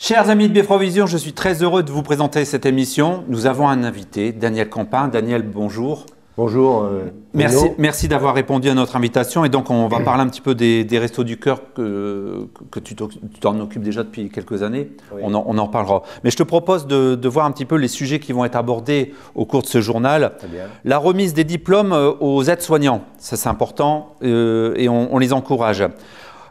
Chers amis de Befrovision, je suis très heureux de vous présenter cette émission. Nous avons un invité, Daniel Campin. Daniel, bonjour. Bonjour. euh, Merci, d'avoir répondu à notre invitation. Et donc, on va parler un petit peu des, des Restos du Cœur que, que tu t'en occupes déjà depuis quelques années. Oui. On, en, on en reparlera. Mais je te propose de, de voir un petit peu les sujets qui vont être abordés au cours de ce journal. Très bien. La remise des diplômes euh, aux aides-soignants, ça c'est important euh, et on, on les encourage.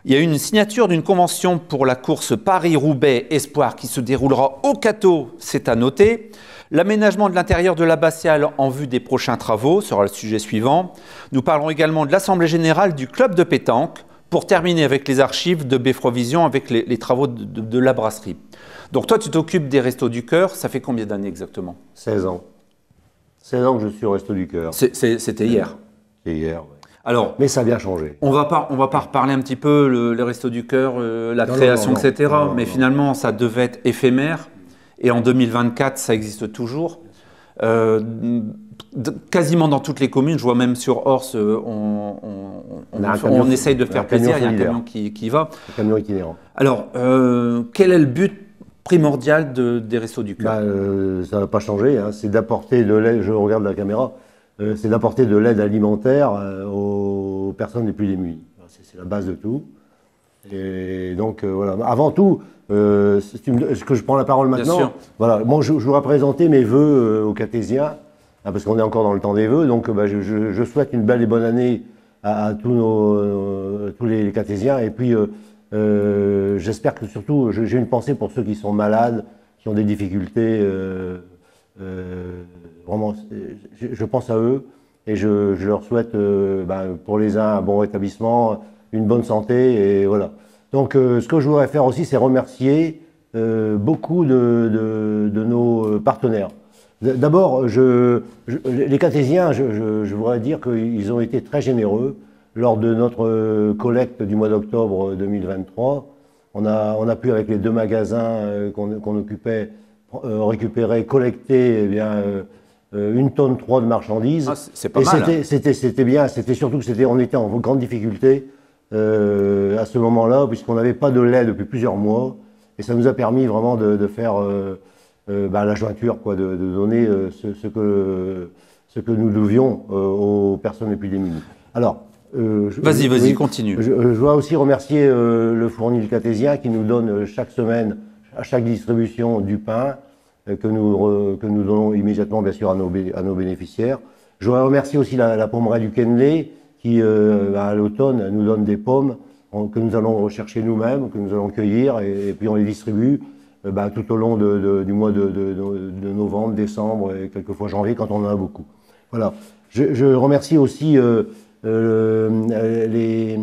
Il y a eu une signature d'une convention pour la course Paris-Roubaix Espoir qui se déroulera au Cateau, c'est à noter. L'aménagement de l'intérieur de l'abbatiale en vue des prochains travaux sera le sujet suivant. Nous parlerons également de l'Assemblée générale du club de pétanque pour terminer avec les archives de Befrovision avec les, les travaux de, de- de la brasserie. Donc toi, tu t'occupes des Restos du Cœur, ça fait combien d'années exactement? 16 ans. 16 ans que je suis au Resto du Cœur. C'était hier. Hier. ouais. Alors, Mais ça a bien changé. On va pas, on va pas reparler un petit peu le, le resto du cœur, euh, la Non, création, non, non. etc. Mais finalement, ça devait être éphémère. Et en 2024, ça existe toujours. Euh, quasiment dans toutes les communes, je vois même sur Ors, euh, on, on- un essaye de faire un plaisir. Il y a un camion qui, qui va. Le camion itinérant. Alors, quel est le but primordial de- des restos du cœur? Bah, ça n'a pas changé. hein. C'est d'apporter de l'aide. Je regarde la caméra. Euh, c'est d'apporter de l'aide alimentaire euh, aux personnes les plus démunies. C'est la base de tout. Et donc euh, voilà. Avant tout, euh, est-ce que je prends la parole maintenant sûr. Voilà. Moi, je, je voudrais présenter mes vœux euh, aux Cartésiens, hein, parce qu'on est encore dans le temps des vœux. Donc, bah, je, souhaite une belle et bonne année à, à tous nos, tous les, Cartésiens. Et puis, j'espère que surtout, j'ai une pensée pour ceux qui sont malades, qui ont des difficultés. Euh, vraiment, je, pense à eux et je, leur souhaite, euh, ben, pour les uns, un bon rétablissement, une bonne santé et voilà. Donc, euh, ce que je voudrais faire aussi, c'est remercier beaucoup de, nos partenaires. D'abord, les Cartésiens, je, voudrais dire qu'ils ont été très généreux lors de notre collecte du mois d'octobre 2023. On a, on a pu, avec les deux magasins qu'on occupait, récupérer, collecter eh bien, euh, euh, une tonne trois de marchandises. Ah, c'est- pas Et mal. c'était- bien, c'était surtout que c'était, on était en grande difficulté euh, à ce moment-là, puisqu'on n'avait pas de lait depuis plusieurs mois, et ça nous a permis vraiment de, de faire euh, euh, bah, la jointure, quoi, de, de donner euh, ce, ce que, ce que nous devions euh, aux personnes les plus démunies. Alors, euh, Vas-y, vas-y, oui, continue. Je, je dois aussi remercier euh, le fournil catésien qui nous donne euh, chaque semaine, à chaque distribution, du pain euh, que, nous, que nous donnons immédiatement, bien sûr, à nos, bénéficiaires. Je remercier aussi la, la du Kenley qui, euh, à l'automne, nous donne des pommes que nous allons rechercher nous-mêmes, que nous allons cueillir et, puis on les distribue euh, bah, tout au long du mois de, novembre, décembre et quelquefois janvier quand on en a beaucoup. Voilà. Je, remercie aussi les.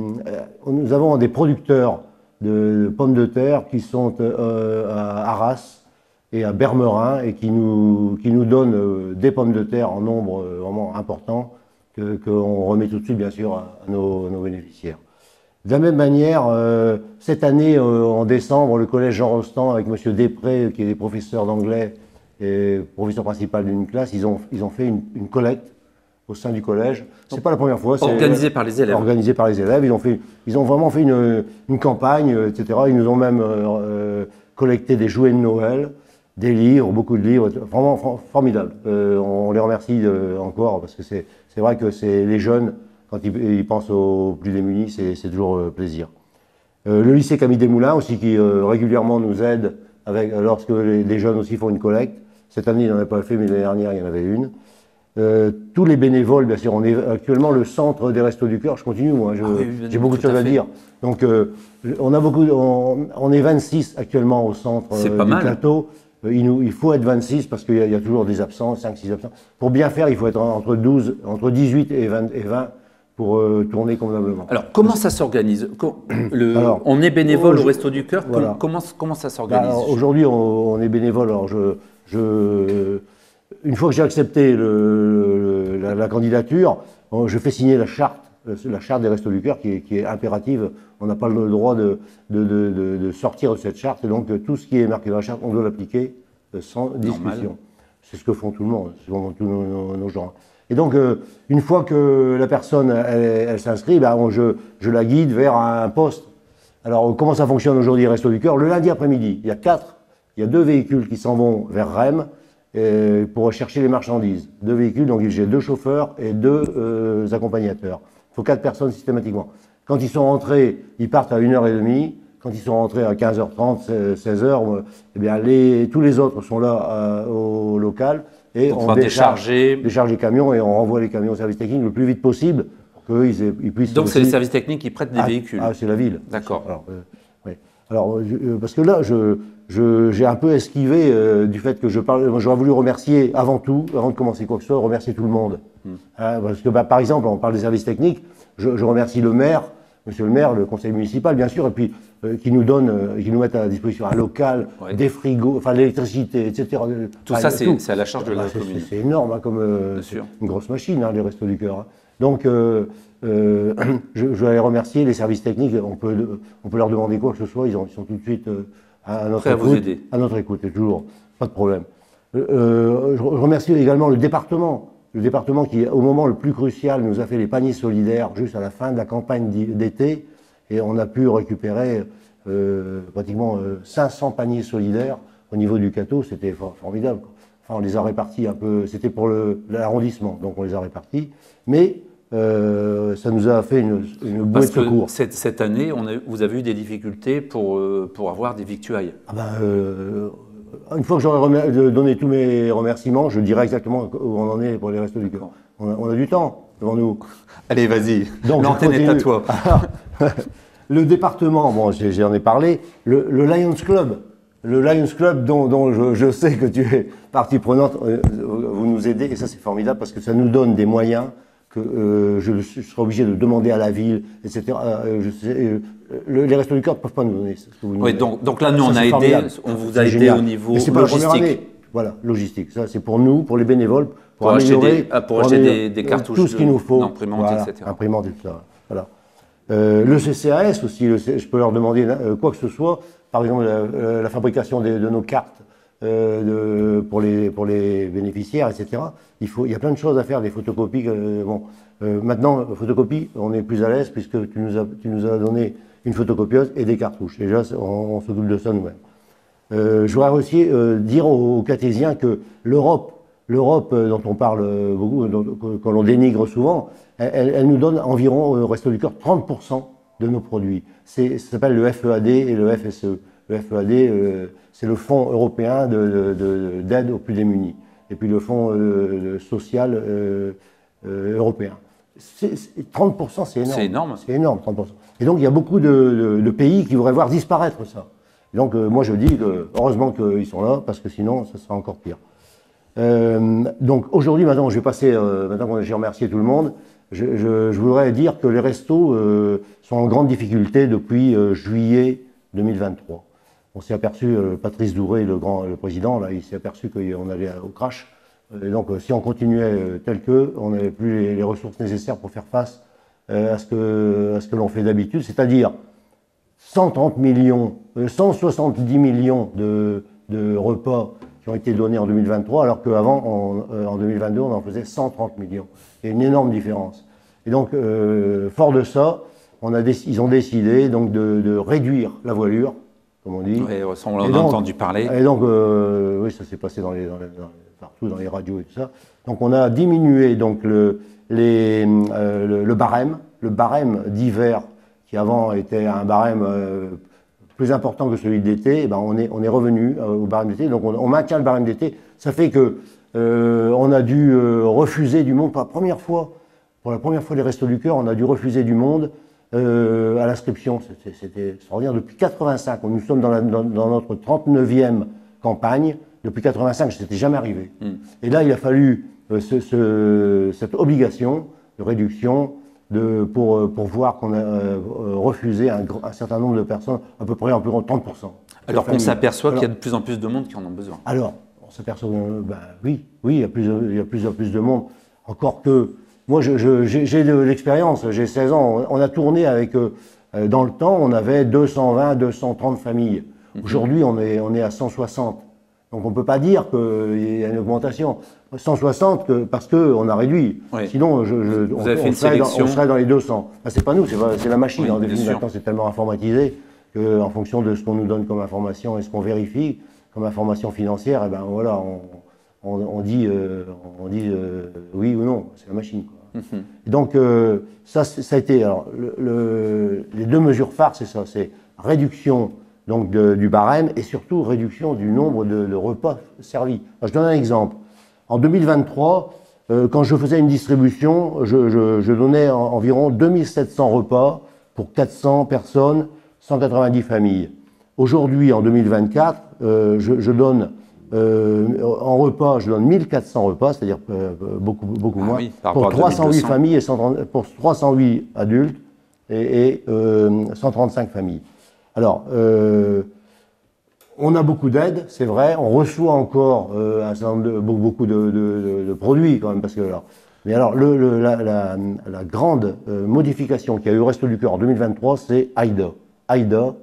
nous avons des producteurs de pommes de terre qui sont euh, à Arras et à Bermerin et qui nous, qui nous donnent euh, des pommes de terre en nombre euh, vraiment important qu'on remet tout de suite, bien sûr, à, nos, bénéficiaires. De la même manière, cette année, en décembre, le collège Jean Rostand, avec M. Després, qui est professeur d'anglais et professeur principal d'une classe, ils ont, ils ont fait une collecte au sein du collège. C'est pas la première fois. Organisé par les élèves. organisé par les élèves. Ils ont, fait, ils ont vraiment fait une, une campagne, euh, etc. Ils nous ont même euh, euh, collecté des jouets de Noël, des livres, beaucoup de livres. Vraiment for- formidable. Euh, on les remercie encore parce que c'est vrai que c'est les jeunes, quand ils, ils pensent aux plus démunis, c'est toujours euh, plaisir. Le lycée Camille Desmoulins aussi qui régulièrement nous aide avec, lorsque les, les jeunes aussi font une collecte. Cette année, il n'en a pas fait, mais l'année dernière, il y en avait une. Euh, tous les bénévoles, bien sûr, on est actuellement le centre des Restos du Cœur. Je continue, moi, Ah oui, j'ai beaucoup de à choses à, dire. Donc, euh, on a beaucoup, on, on est 26 actuellement au centre euh, pas du mal. plateau. Euh, il, nous, il faut être 26 parce qu'il y, a- il y a toujours des absents, 5, 6 absents. Pour bien faire, il faut être entre 12, entre 18 et 20, et 20 pour tourner convenablement. Alors, comment ça s'organise? On est bénévole au Resto du Cœur. voilà. Comment, comment ça Bah, s'organise? Aujourd'hui, on, on est bénévole. Alors, je, je, une fois que j'ai accepté le- le- la, la candidature, je fais signer la charte, euh, la charte des Restos du Cœur, qui est, qui est impérative. On n'a pas le droit de, de, de- de- de sortir de cette charte. Et donc, euh, tout ce qui est marqué dans la charte, on doit l'appliquer euh, sans discussion. C'est ce que font tout le monde, ce que font tous nos, nos- nos gens. Et donc, une fois que la personne elle, elle s'inscrit, ben, je, je la guide vers un poste Alors, comment ça fonctionne aujourd'hui, Resto du Cœur? Le lundi après-midi, il y a quatre, il y a deux véhicules qui s'en vont vers Rennes pour chercher les marchandises. Deux véhicules, donc j'ai deux chauffeurs et deux euh, accompagnateurs. Il faut quatre personnes systématiquement. Quand ils sont rentrés, ils partent à 1h30. Quand ils sont rentrés à 15h30, 16h, eh bien, les, tous les autres sont là euh, au local et on pouvoir décharge, décharger. décharge les camions et on renvoie les camions au service technique le plus vite possible pour qu'ils puissent. Donc c'est les services techniques qui prêtent des ah, véhicules. Ah, c'est la ville. D'accord. Alors, euh, je- euh, parce que là, je, j'ai un peu esquivé euh, du fait que je parle. moi, J'aurais voulu remercier avant tout, avant de commencer quoi que ce soit, remercier tout le monde. Hmm. Hein, parce que, bah, par exemple, on parle des services techniques. Je, je remercie le maire, Monsieur le maire, le conseil municipal, bien sûr, et puis euh, qui nous donne, euh, qui nous mettent à disposition un local, Ouais. des frigos, enfin l'électricité, etc. Tout Enfin, ça, c'est à la charge de Bah, la c'est- commune. c'est- énorme, hein, comme une grosse machine, hein, les restos du cœur. Donc, euh, je, je vais remercier, les services techniques. On peut, on peut leur demander quoi que ce soit, ils, ont- ils sont tout de suite euh, à, notre Prêts à écoute. vous aider. À notre écoute, toujours, pas de problème. Euh, je je remercie également le département. Le département qui, au moment le plus crucial, nous a fait les paniers solidaires juste à la fin de la campagne d'été. Et on a pu récupérer euh, pratiquement euh, 500 paniers solidaires au niveau du Cateau. C'était for- formidable. Enfin, on les a répartis un peu. C'était pour l'arrondissement, donc on les a répartis. Mais euh, ça nous a fait une, une bouée Parce de cette, cette année, on a- vous avez eu des difficultés pour, euh, pour avoir des victuailles. Ah ben, euh, une fois que j'aurai donné tous mes remerciements, je dirai exactement où on en est pour les restos du cœur. On a, on a du temps devant nous. Allez, vas-y. L'antenne est à toi. Le département, bon, j'ai- j'en ai parlé, le, le Lions Club, le Lions Club dont, dont je, je sais que tu es partie prenante, euh, vous nous aidez, et ça c'est formidable parce que ça nous donne des moyens que euh, je, je serai obligé de demander à la ville, etc. Euh, je sais, euh, le- les restos du cœur ne peuvent pas nous donner. ce que vous nous Oui, donc, donc là, nous, Ça, on a aidé, on vous a aidé génial. au niveau c'est pas logistique. Voilà, logistique. Ça, c'est pour nous, pour les bénévoles, pour, Pour acheter des- ah, pour acheter améliorer, des- des cartouches tout ce qu'il nous faut, d'imprimantes, voilà, etc. imprimantes et tout ça. Voilà. Euh, le CCAS aussi, le je peux leur demander quoi que ce soit, par exemple la, la fabrication des- de nos cartes euh, pour, les, bénéficiaires, etc. Il, y a plein de choses à faire, des photocopies. euh, bon, Euh, maintenant, photocopie, on est plus à l'aise puisque tu nous, as, donné une photocopieuse et des cartouches. Déjà, on, on s'occupe de ça nous-mêmes. Je voudrais aussi dire aux, Catésiens que l'Europe, l'Europe dont on parle beaucoup, dont- que, l'on dénigre souvent, elle, nous donne environ, au Resto du Cœur, 30% de nos produits. Ça s'appelle le FEAD et le FSE. Le FEAD, euh, c'est le Fonds européen de- de- de- d'aide aux plus démunis. Et puis le Fonds euh, social euh, européen. C'est- c'est- 30%, c'est énorme. C'est énorme. C'est énorme, 30%. Et donc, il y a beaucoup de, de- de pays qui voudraient voir disparaître ça. Et donc, moi, je dis que heureusement qu'ils sont là, parce que sinon, ça sera encore pire. Donc, aujourd'hui, maintenant, je vais passer, maintenant que j'ai remercié tout le monde, je, je- je voudrais dire que les restos sont en grande difficulté depuis juillet 2023. On s'est aperçu, euh, Patrice Douré, le, grand, le président, là, il s'est aperçu qu'on allait au crash. Et donc, euh, si on continuait euh, tel que, on n'avait plus les, ressources nécessaires pour faire face à ce que, l'on fait d'habitude, c'est-à-dire 130 millions, euh, 170 millions de, de repas qui ont été donnés en 2023, alors qu'avant, en, euh, en 2022, on en faisait 130 millions. Il y a une énorme différence. Et donc, fort de ça, ils ont décidé donc de réduire la voilure, comme on dit. Ça, on en a entendu parler. Et donc, euh, oui, ça s'est passé dans les, dans les- dans- partout dans les radios et tout ça. Donc, on a diminué donc le, les, euh, le, le barème, le barème d'hiver qui avant était un barème euh, plus important que celui d'été. eh ben, on est on est revenu au barème d'été. Donc, on, on maintient le barème d'été. Ça fait que on a dû refuser du monde pour la première fois. Pour la première fois, les Restos du Cœur, on a dû refuser du monde euh, à l'inscription. C'était- extraordinaire. Depuis 85, nous sommes dans, la- dans- dans notre 39e campagne. Depuis 85, ce n'était jamais arrivé. Et là, il a fallu euh, ce- ce- cette obligation de réduction de, pour, euh, pour voir qu'on a euh, refusé un, un certain nombre de personnes, à peu près environ 30%. Alors qu'on s'aperçoit qu'il y a de plus en plus de monde qui en ont besoin. alors, on s'aperçoit ben oui, oui, il y a plus, de- il y a plus en plus de monde. Encore que, moi, je- je- j'ai de l'expérience, j'ai 16 ans. On a tourné avec, euh, euh, dans le temps, on avait 220, 230 familles. Aujourd'hui, on est, on est à 160. Donc, on ne peut pas dire qu'il y a une augmentation. 160 que, parce qu'on a réduit. Oui. Sinon, je, je- on, serait dans, sélection. on serait dans les 200. Ben, c'est pas nous, c'est la machine. Oui, en bien définitive, maintenant, c'est tellement informatisé. qu'en fonction de ce qu'on nous donne comme information et ce qu'on vérifie comme information financière, eh ben voilà, on, dit, on dit oui ou non, c'est la machine. Quoi. Mhm. Donc ça, ça a été alors, les deux mesures phares, c'est ça, c'est réduction donc du barème et surtout réduction du nombre de, repas servis. je donne un exemple. En 2023, euh, quand je faisais une distribution, je, donnais environ 2700 repas pour 400 personnes, 190 familles. Aujourd'hui, en 2024, euh, je, donne euh, en repas, je donne 1400 repas, c'est-à-dire beaucoup, beaucoup ah moins, pour 308 familles et pour 308 adultes et, et 135 familles. Alors, euh, on a beaucoup d'aides, c'est vrai. On reçoit encore euh, un certain de, beaucoup de, produits quand même, parce que Mais alors, la, grande euh, modification qui a eu au Resto du Cœur en 2023, c'est AIDA. AIDA,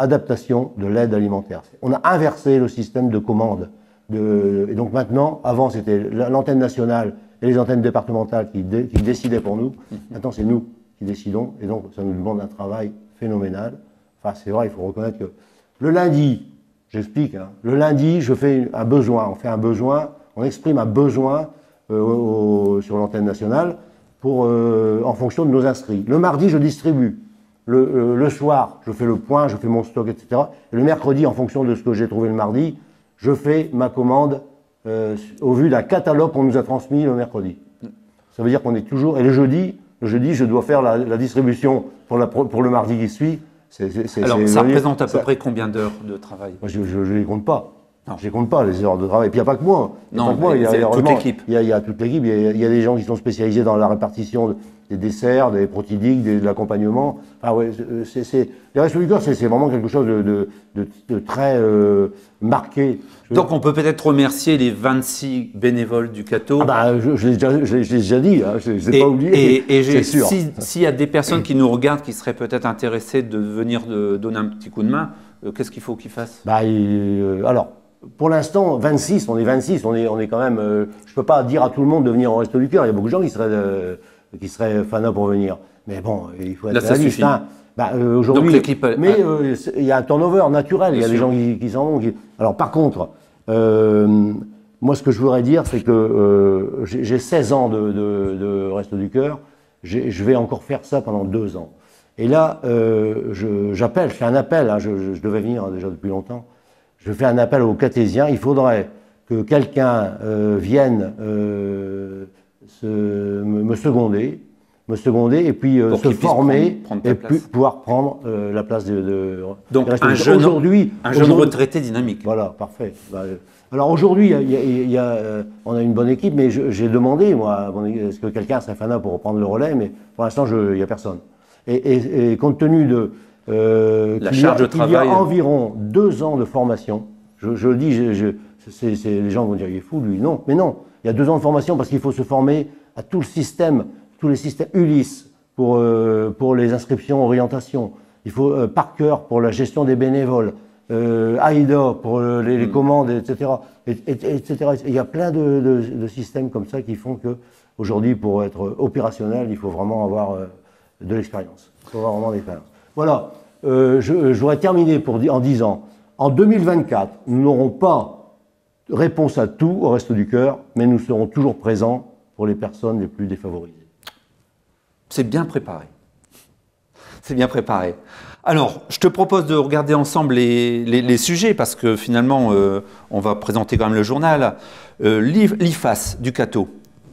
adaptation de l'aide alimentaire. On a inversé le système de commande. et donc maintenant, avant c'était l'antenne nationale et les antennes départementales qui, décidaient pour nous. Maintenant, c'est nous qui décidons, et donc ça nous demande un travail phénoménal. Enfin, c'est vrai, il faut reconnaître que le lundi, j'explique, hein, le lundi, je fais un besoin, on fait un besoin, on exprime un besoin euh, sur l'antenne nationale pour, euh, en fonction de nos inscrits. Le mardi, je distribue. Le, euh, soir, je fais le point, je fais mon stock, etc. Et le mercredi, en fonction de ce que j'ai trouvé le mardi, je fais ma commande au vu d'un catalogue qu'on nous a transmis le mercredi. Ça veut dire qu'on est toujours. Et le jeudi, le jeudi, je dois faire la, distribution pour, la, pour le mardi qui suit alors, ça représente à peu près combien d'heures de travail? Je ne les compte pas. Je ne compte pas les heures de travail. Et puis il n'y a pas que moi. Non, il y a, toute l'équipe. Il y, a toute l'équipe. Il, y a des gens qui sont spécialisés dans la répartition des desserts, des protidiques, de l'accompagnement. Enfin, ouais, c'est, les du Cœur, c'est, vraiment quelque chose de, de, très euh, marqué. Donc on peut peut-être remercier les 26 bénévoles du CATO. Ah bah, je, l'ai déjà, dit, hein, je ne l'ai pas oublié. Et, et s'il y a des personnes qui nous regardent qui seraient peut-être intéressées de venir donner un petit coup de main, euh, qu'est-ce qu'il faut qu'ils fassent? Bah, euh, Alors, pour l'instant, 26, on est 26, on est, on est quand même. je ne peux pas dire à tout le monde de venir au Resto du Cœur. Il y a beaucoup de gens qui seraient qui serait fanat pour venir. Mais bon, il faut être réaliste. Hein. Bah, euh, aujourd'hui, mais euh, il y a un turnover naturel. Il y a des gens qui, s'en vont. Alors par contre, euh, moi ce que je voudrais dire, c'est que j'ai 16 ans de, de, de Resto du Cœur. Je vais encore faire ça pendant deux ans. Et là, j'appelle, je, fais un appel. Hein, je, je, devais venir déjà depuis longtemps. Je fais un appel aux catésiens. Il faudrait que quelqu'un vienne me seconder, me seconder et puis euh, se former et puis pouvoir prendre euh, la place de. Donc un jeune, aujourd'hui, un jeune retraité dynamique. Voilà, parfait. Bah, euh, alors aujourd'hui, on a une bonne équipe, mais j'ai demandé moi, est-ce que quelqu'un serait fanat pour reprendre le relais, mais pour l'instant, il n'y a personne. Et, compte tenu de la charge de travail, il y a environ deux ans de formation. Je, je le dis, je, les gens vont dire il est fou lui, non, mais non. Il y a deux ans de formation parce qu'il faut se former à tout le système, tous les systèmes Ulysse pour, euh, pour les inscriptions, orientation. Il faut euh, Parker pour la gestion des bénévoles. Euh, AIDA pour les, hmm. commandes, etc., etc. Il y a plein de, de, systèmes comme ça qui font que aujourd'hui, pour être opérationnel, il faut vraiment avoir de l'expérience. Il faut avoir vraiment de l'expérience. Voilà. Je, je voudrais terminer pour, en disant, en 2024, nous n'aurons pas réponse à tout au reste du cœur, mais nous serons toujours présents pour les personnes les plus défavorisées. C'est bien préparé. C'est bien préparé. Alors, je te propose de regarder ensemble les, sujets parce que finalement, euh, on va présenter quand même le journal. Euh, L'IFAS du Cato.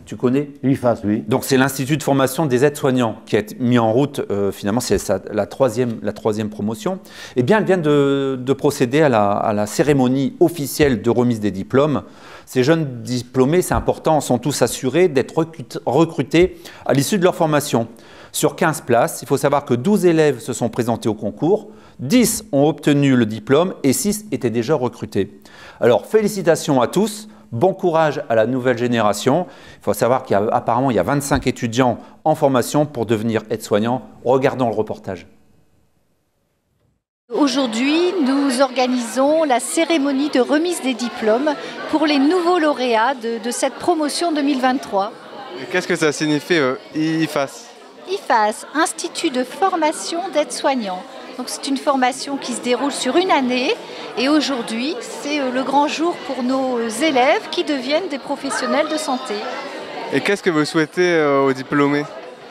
Tu connais L'IFAS, oui. Donc c'est l'Institut de formation des aides-soignants qui a été mis en route, euh, finalement c'est la troisième, la troisième promotion. Eh bien, elle vient de, procéder à la, cérémonie officielle de remise des diplômes. Ces jeunes diplômés, c'est important, sont tous assurés d'être recrutés à l'issue de leur formation. Sur 15 places, il faut savoir que 12 élèves se sont présentés au concours, 10 ont obtenu le diplôme et 6 étaient déjà recrutés. Alors félicitations à tous. Bon courage à la nouvelle génération. Il faut savoir qu'apparemment, il, y a 25 étudiants en formation pour devenir aide-soignants. Regardons le reportage. Aujourd'hui, nous organisons la cérémonie de remise des diplômes pour les nouveaux lauréats de, cette promotion 2023. Qu'est-ce que ça signifie euh, IFAS IFAS, Institut de formation d'aide-soignants. Donc c'est une formation qui se déroule sur une année et aujourd'hui c'est le grand jour pour nos élèves qui deviennent des professionnels de santé. Et qu'est-ce que vous souhaitez aux diplômés?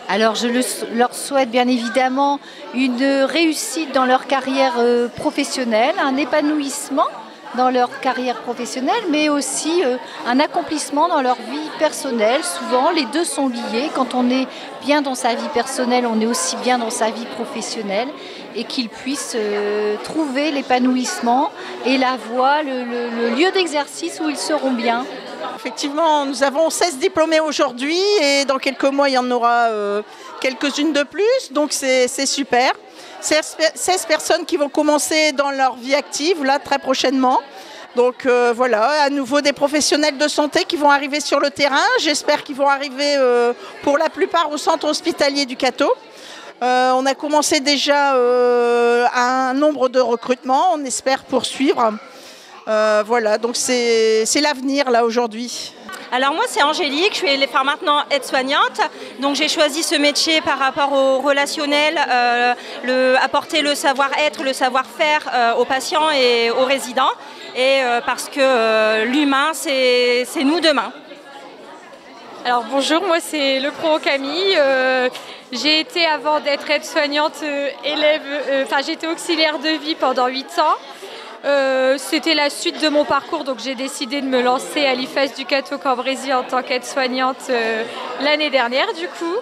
Alors je leur souhaite bien évidemment une réussite dans leur carrière professionnelle, un épanouissement dans leur carrière professionnelle, mais aussi euh, un accomplissement dans leur vie personnelle. Souvent, les deux sont liés. Quand on est bien dans sa vie personnelle, on est aussi bien dans sa vie professionnelle et qu'ils puissent euh, trouver l'épanouissement et la voie, le, lieu d'exercice où ils seront bien. Effectivement, nous avons 16 diplômés aujourd'hui et dans quelques mois, il y en aura euh, quelques-unes de plus, donc c'est super. 16 personnes qui vont commencer dans leur vie active, là, très prochainement. Donc euh, voilà, à nouveau des professionnels de santé qui vont arriver sur le terrain. J'espère qu'ils vont arriver euh, pour la plupart au centre hospitalier du Cateau. Euh, on a commencé déjà un nombre de recrutements, on espère poursuivre. Voilà, donc c'est l'avenir là aujourd'hui. Alors moi c'est Angélique, je suis maintenant aide-soignante. Donc j'ai choisi ce métier par rapport au relationnel, euh, le, apporter le savoir-être, le savoir-faire euh, aux patients et aux résidents. Et euh, parce que l'humain c'est nous demain. Alors bonjour, moi c'est Le Pro Camille. j'ai été avant d'être aide-soignante élève, enfin j'étais auxiliaire de vie pendant 8 ans. Euh, c'était la suite de mon parcours, donc j'ai décidé de me lancer à l'IFES du Cateau Cambrésis en tant qu'aide-soignante euh, l'année dernière, du coup,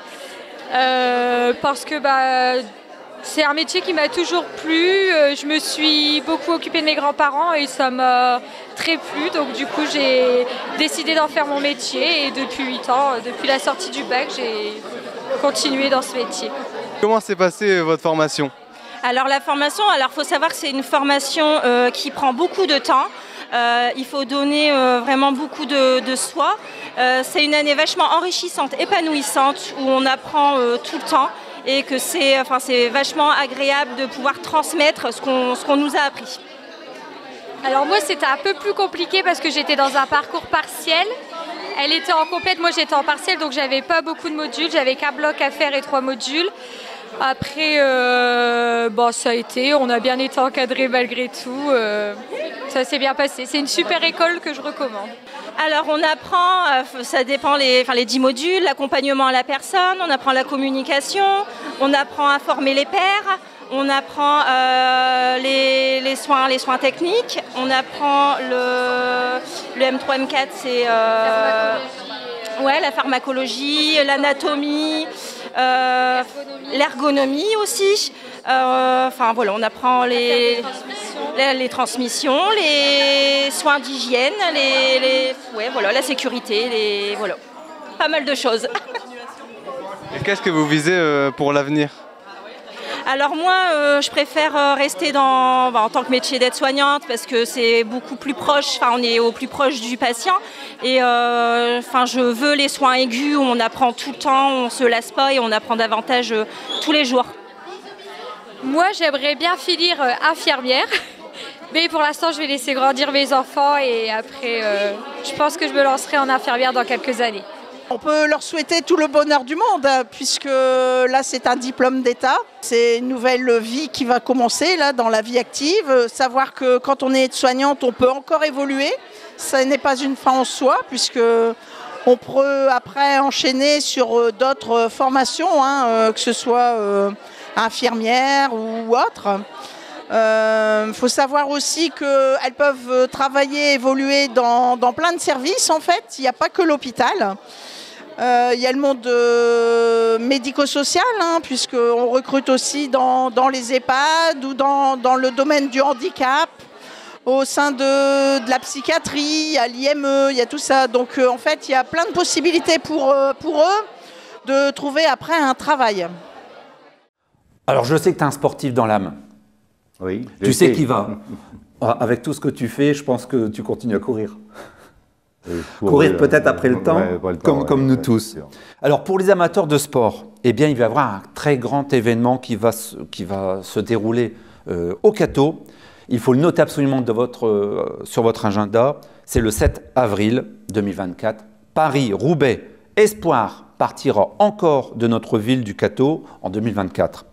euh, parce que bah, c'est un métier qui m'a toujours plu. je me suis beaucoup occupée de mes grands-parents et ça m'a très plu, donc du coup j'ai décidé d'en faire mon métier et depuis 8 ans, depuis la sortie du bac, j'ai continué dans ce métier. Comment s'est passée votre formation? Alors la formation, alors faut savoir que c'est une formation euh, qui prend beaucoup de temps. Euh, il faut donner euh, vraiment beaucoup de, soi. c'est une année vachement enrichissante, épanouissante, où on apprend tout le temps et que c'est enfin, vachement agréable de pouvoir transmettre ce qu'on nous a appris. Alors moi c'était un peu plus compliqué parce que j'étais dans un parcours partiel. Elle était en complète, moi j'étais en partiel donc j'avais pas beaucoup de modules, j'avais qu'un bloc à faire et trois modules. Après, euh, bon, ça a été, on a bien été encadré malgré tout. Euh, ça s'est bien passé. C'est une super école que je recommande. Alors, on apprend, euh, ça dépend les, enfin, les 10 modules, l'accompagnement à la personne, on apprend la communication, on apprend à former les pairs, on apprend les, soins, les soins techniques, on apprend le, le M3-M4, c'est ouais, la pharmacologie, l'anatomie. Euh, l'ergonomie aussi. Euh, enfin voilà, on apprend les, les, transmissions, les soins d'hygiène, les, ouais, voilà, la sécurité, les, voilà, pas mal de choses. Et qu'est-ce que vous visez euh, pour l'avenir? Alors moi, euh, je préfère euh, rester dans, bah, en tant que métier d'aide-soignante parce que c'est beaucoup plus proche, on est au plus proche du patient. Et euh, enfin, je veux les soins aigus où on apprend tout le temps, on se lasse pas et on apprend davantage tous les jours. Moi, j'aimerais bien finir infirmière. Mais pour l'instant, je vais laisser grandir mes enfants et après, je pense que je me lancerai en infirmière dans quelques années. On peut leur souhaiter tout le bonheur du monde, hein, puisque là c'est un diplôme d'État. C'est une nouvelle vie qui va commencer là dans la vie active. Savoir que quand on est soignante, on peut encore évoluer. Ce n'est pas une fin en soi, puisque on peut après enchaîner sur euh, d'autres formations, hein, euh, que ce soit euh, infirmière ou autre. Il faut savoir aussi qu'elles peuvent travailler, évoluer dans, plein de services en fait. Il n'y a pas que l'hôpital. Euh, il y a le monde euh, médico-social, hein, puisqu'on recrute aussi dans, les EHPAD ou dans, le domaine du handicap, au sein de, la psychiatrie, à l'IME, il y a tout ça. Donc euh, en fait, il y a plein de possibilités pour, pour eux de trouver après un travail. Alors je sais que tu es un sportif dans l'âme. Oui. Tu sais qui va. Avec tout ce que tu fais, je pense que tu continues à courir. Courir peut-être après le temps, comme, comme nous tous. Alors pour les amateurs de sport, eh bien il va y avoir un très grand événement qui va se, qui va se dérouler euh, au Cateau. Il faut le noter absolument de votre, euh, sur votre agenda. C'est le 7 avril 2024. Paris-Roubaix Espoir partira encore de notre ville du Cateau en 2024.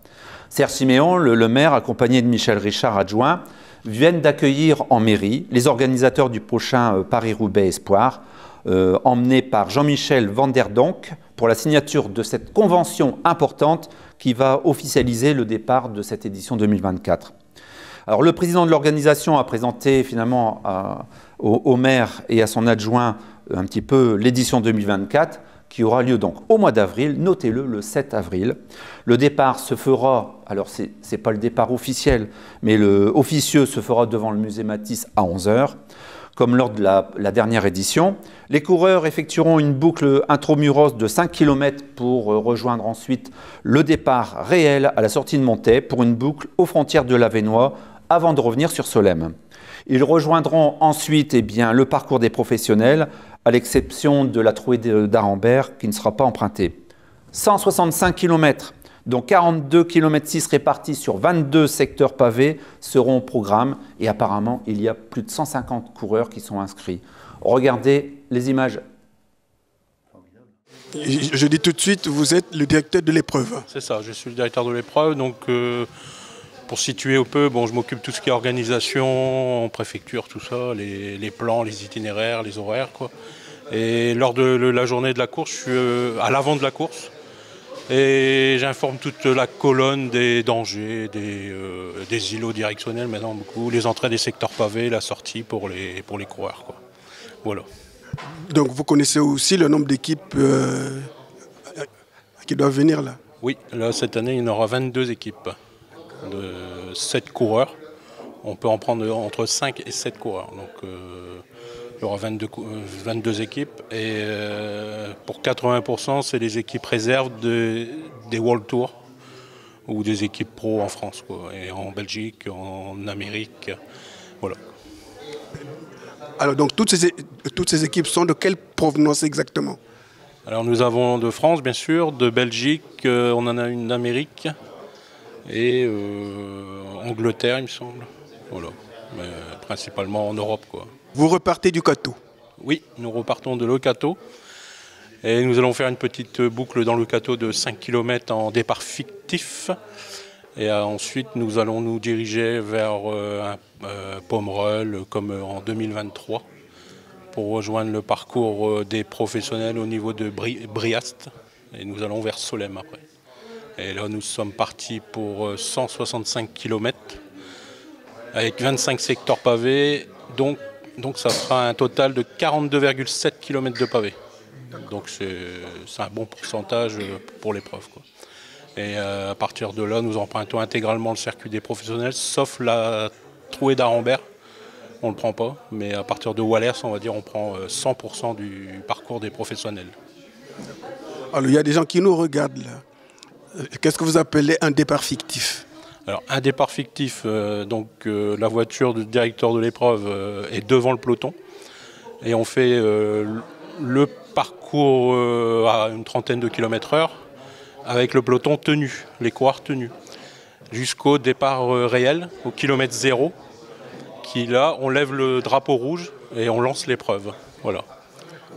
Serge Siméon, le, maire, accompagné de Michel Richard, adjoint, viennent d'accueillir en mairie les organisateurs du prochain euh, Paris-Roubaix Espoir, euh, emmenés par Jean-Michel Vanderdonk pour la signature de cette convention importante qui va officialiser le départ de cette édition 2024. Alors le président de l'organisation a présenté finalement au, maire et à son adjoint un petit peu l'édition 2024 qui aura lieu donc au mois d'avril, notez-le, le 7 avril. Le départ se fera, alors ce n'est pas le départ officiel, mais le officieux se fera devant le musée Matisse à 11h, comme lors de la, dernière édition. Les coureurs effectueront une boucle intramuros de 5 km pour euh, rejoindre ensuite le départ réel à la sortie de Montaix pour une boucle aux frontières de l'Avenois avant de revenir sur Solem. Ils rejoindront ensuite eh bien, le parcours des professionnels, à l'exception de la trouée d'Arambert qui ne sera pas empruntée. 165 km, dont 42 km 6 répartis sur 22 secteurs pavés, seront au programme et apparemment il y a plus de 150 coureurs qui sont inscrits. Regardez les images. Je dis tout de suite, vous êtes le directeur de l'épreuve. C'est ça, je suis le directeur de l'épreuve, donc euh, pour situer un peu, bon, je m'occupe de tout ce qui est organisation, préfecture, tout ça, les, plans, les itinéraires, les horaires. Quoi. Et lors de la journée de la course, je suis euh, à l'avant de la course. Et j'informe toute la colonne des dangers, des, euh, des, îlots directionnels maintenant beaucoup, les entrées des secteurs pavés, la sortie pour les, pour les coureurs. Quoi. Voilà. Donc vous connaissez aussi le nombre d'équipes euh, qui doivent venir là? Oui, là cette année il y en aura 22 équipes de 7 coureurs. On peut en prendre entre 5 et 7 coureurs. Donc euh, il y aura 22, 22 euh, équipes. Et euh, pour 80%, c'est les équipes réserves des World Tours ou des équipes pro en France, et en Belgique, en Amérique. Voilà. Alors donc toutes ces, toutes ces équipes sont de quelle provenance exactement? Alors nous avons de France bien sûr, de Belgique, on en a une d'Amérique, et euh, Angleterre, il me semble. Voilà. Mais principalement en Europe. Quoi. Vous repartez du Cato Oui, nous repartons de Locato. Et nous allons faire une petite boucle dans le de 5 km en départ fictif. Et euh, ensuite, nous allons nous diriger vers euh, un Pomerol comme en 2023 pour rejoindre le parcours des professionnels au niveau de Briast. Et nous allons vers Solem après. Et là, nous sommes partis pour 165 euh, km avec 25 secteurs pavés. Donc, donc ça fera un total de 42,7 km de pavés. Donc c'est un bon pourcentage euh, pour l'épreuve. Et euh, à partir de là, nous empruntons intégralement le circuit des professionnels, sauf la trouée d'Arambert. On ne le prend pas, mais à partir de Wallers, on va dire, on prend 100% du parcours des professionnels. Alors il y a des gens qui nous regardent là. Qu'est-ce que vous appelez un départ fictif alors un départ fictif, euh, donc euh, la voiture du directeur de l'épreuve euh, est devant le peloton et on fait le parcours à une trentaine de kilomètres heure avec le peloton tenu, les coureurs tenus, jusqu'au départ réel, au kilomètre zéro, qui là on lève le drapeau rouge et on lance l'épreuve. Voilà.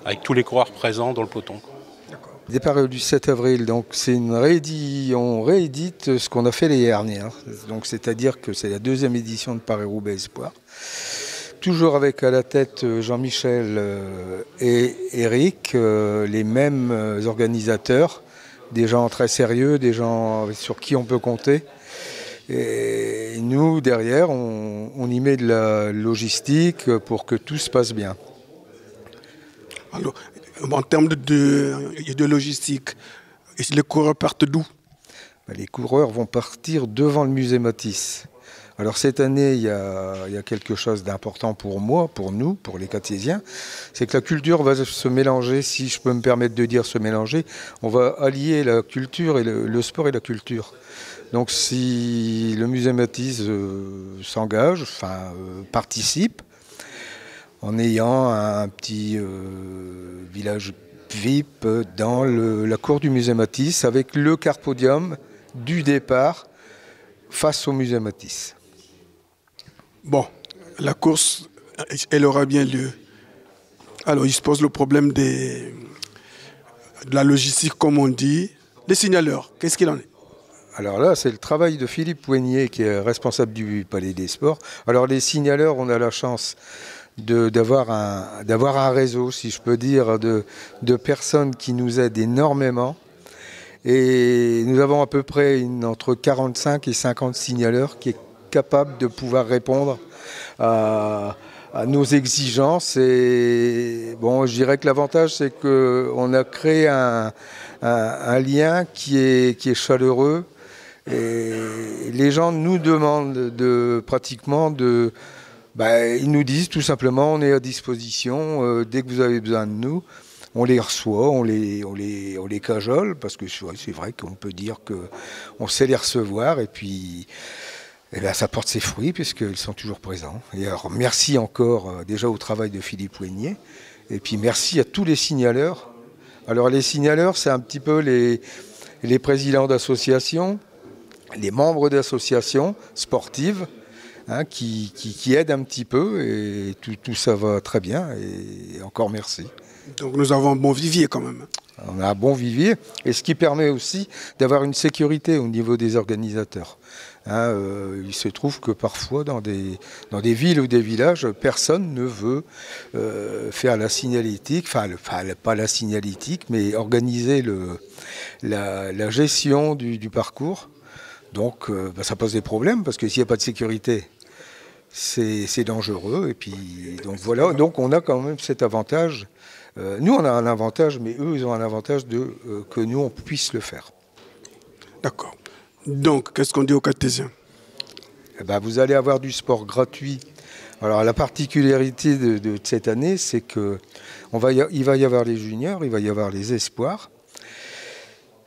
Avec tous les coureurs présents dans le peloton. Départ du 7 avril, donc c'est une on réédite ce qu'on a fait les dernières. Donc c'est-à-dire que c'est la deuxième édition de Paris-Roubaix Espoir. Toujours avec à la tête Jean-Michel euh, et Eric, euh, les mêmes euh, organisateurs, des gens très sérieux, des gens sur qui on peut compter. Et nous, derrière, on, on y met de la logistique pour que tout se passe bien. Alors, en termes de, logistique, les coureurs partent d'où? Ben, Les coureurs vont partir devant le musée Matisse. Alors cette année, il y a, quelque chose d'important pour moi, pour nous, pour les Catésiens, c'est que la culture va se mélanger, si je peux me permettre de dire se mélanger, on va allier la culture et le, sport et la culture. Donc si le musée Matisse euh, s'engage, enfin euh, participe, en ayant un petit euh, village VIP dans la cour du musée Matisse avec le carpodium du départ face au musée Matisse. Bon, la course, elle aura bien lieu. Alors, il se pose le problème des, de la logistique, comme on dit. Les signaleurs, qu'est-ce qu'il en est? Alors là, c'est le travail de Philippe Poignet, qui est responsable du Palais des Sports. Alors les signaleurs, on a la chance d'avoir un, un réseau, si je peux dire, de, de personnes qui nous aident énormément. Et nous avons à peu près une, entre 45 et 50 signaleurs qui est capable de pouvoir répondre à, nos exigences. Et bon, je dirais que l'avantage, c'est qu'on a créé un, un, lien qui est, qui est chaleureux. Et les gens nous demandent de pratiquement de. Bah, ils nous disent tout simplement on est à disposition euh, dès que vous avez besoin de nous on les reçoit, on les, on les, on les cajole, parce que c'est vrai qu'on peut dire qu'on sait les recevoir, et puis eh ben, ça porte ses fruits, puisqu'ils sont toujours présents. Et alors, merci encore euh, déjà au travail de Philippe Ouigné, et puis merci à tous les signaleurs. Alors, les signaleurs, c'est un petit peu les, les présidents d'associations, les membres d'associations sportives, hein, qui, qui, aident un petit peu, et tout, tout ça va très bien, et encore merci. Donc nous avons un bon vivier quand même. On a un bon vivier, et ce qui permet aussi d'avoir une sécurité au niveau des organisateurs. Hein, euh, il se trouve que parfois dans des, dans des villes ou des villages, personne ne veut euh, faire la signalétique, enfin, pas la signalétique, mais organiser le, la, gestion du, parcours. Donc euh, bah, ça pose des problèmes parce que s'il n'y a pas de sécurité, c'est dangereux. Et puis donc voilà, donc on a quand même cet avantage euh, nous, on a un avantage, mais eux, ils ont un avantage de euh, que nous, on puisse le faire. D'accord. Donc, qu'est-ce qu'on dit aux cartésiens? Eh ben, Vous allez avoir du sport gratuit. Alors, la particularité de, cette année, c'est que on va il va y avoir les juniors, il va y avoir les espoirs.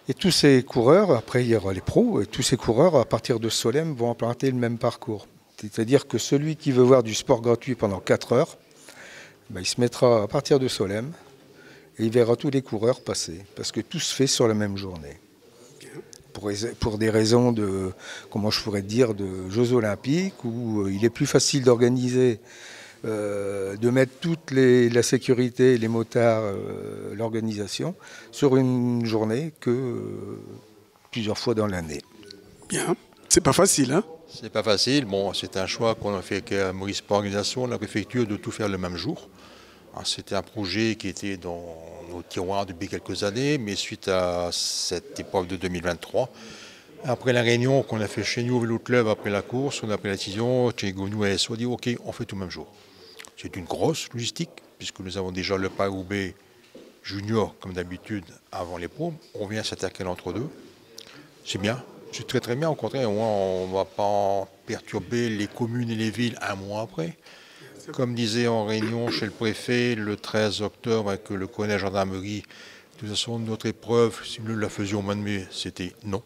Et tous ces coureurs, après il y aura les pros, et tous ces coureurs, à partir de Solem, vont emprunter le même parcours. C'est-à-dire que celui qui veut voir du sport gratuit pendant 4 heures, ben, il se mettra à partir de Solem et il verra tous les coureurs passer, parce que tout se fait sur la même journée. Pour, des raisons de, comment je pourrais dire, de Jeux olympiques, où euh, il est plus facile d'organiser, euh, de mettre toute la sécurité, les motards, euh, l'organisation, sur une journée que plusieurs fois dans l'année. Bien, c'est pas facile, hein? C'est pas facile. Bon, c'est un choix qu'on a fait avec Maurice Organisation, la préfecture, de tout faire le même jour. Ah, c'était un projet qui était dans nos tiroirs depuis quelques années, mais suite à cette époque de 2023, après la réunion qu'on a fait chez nous au Vélo Club après la course, on a pris la décision, chez Gounou et SO, dit OK, on fait tout le même jour. C'est une grosse logistique, puisque nous avons déjà le Paris junior, comme d'habitude, avant les pros. On vient s'attaquer entre deux. C'est bien, c'est très très bien. Au contraire, on ne va pas perturber les communes et les villes un mois après. Comme disait en réunion chez le préfet le 13 octobre avec le collège gendarmerie, de toute façon, notre épreuve, si nous la faisions au mois de mai, c'était non.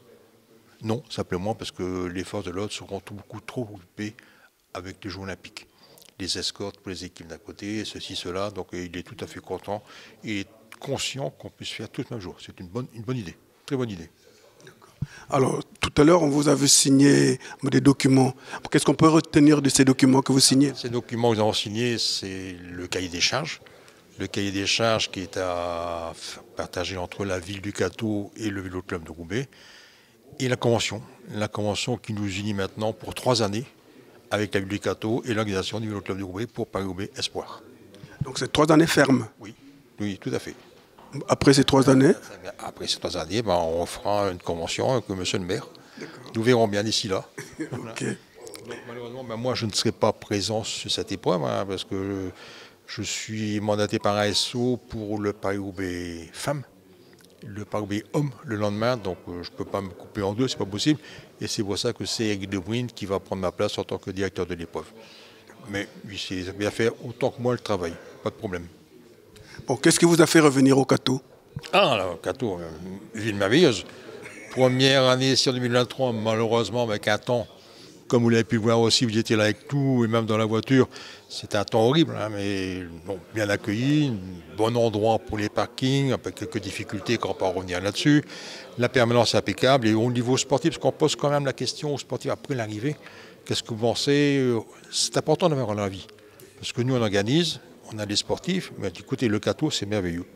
Non, simplement parce que les forces de l'ordre seront beaucoup trop occupées avec les Jeux olympiques. Les escortes pour les équipes d'à côté, ceci, cela. Donc il est tout à fait content et conscient qu'on puisse faire tout le même jour. C'est une une bonne idée, très bonne idée. Alors, tout à l'heure, on vous avait signé des documents. Qu'est-ce qu'on peut retenir de ces documents que vous signez? Ces documents que nous avons signés, c'est le cahier des charges. Le cahier des charges qui est à partager entre la ville du Cateau et le Vélo Club de Roubaix. Et la convention. La convention qui nous unit maintenant pour trois années avec la ville du Cateau et l'organisation du Vélo Club de Roubaix pour Paris-Roubaix Espoir. Donc c'est trois années fermes? Oui, oui, tout à fait. Après ces trois années Après ces trois années, ben, on fera une convention avec monsieur le maire. Nous verrons bien d'ici là. malheureusement, ben, moi, je ne serai pas présent sur cette épreuve hein, parce que je suis mandaté par ASO pour le Paris-Roubaix femme, le Paris-Roubaix homme le lendemain, donc euh, je ne peux pas me couper en deux, c'est pas possible. Et c'est pour ça que c'est Eric Debrine qui va prendre ma place en tant que directeur de l'épreuve. Mais il sait bien faire autant que moi le travail, pas de problème. Bon, qu'est-ce qui vous a fait revenir au Cateau Ah, le Cateau, une ville merveilleuse. Première année en 2023, malheureusement, avec un temps, comme vous l'avez pu voir aussi, vous étiez là avec tout, et même dans la voiture, c'était un temps horrible, hein, mais bien accueilli, bon endroit pour les parkings, avec quelques difficultés quand on peut revenir là-dessus. La permanence est impeccable, et au niveau sportif, parce qu'on pose quand même la question aux sportifs après l'arrivée, qu'est-ce que vous pensez C'est important d'avoir la vie, parce que nous, on organise, on a les sportifs, mais écoutez, le Cateau, c'est merveilleux.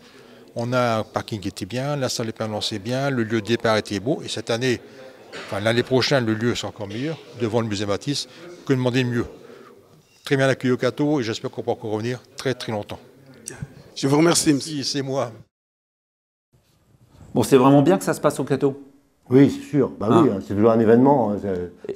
On a un parking qui était bien, la salle est bien, le lieu de départ était beau, et cette année, enfin, l'année prochaine, le lieu sera encore meilleur, devant le musée Matisse, que demander mieux? Très bien accueilli au Cateau et j'espère qu'on pourra encore revenir très très longtemps. Je vous remercie. Merci, c'est moi. Bon, c'est vraiment bien que ça se passe au Cateau. Oui, c'est sûr. Bah Hein oui, hein, c'est toujours un événement. hein, Ça,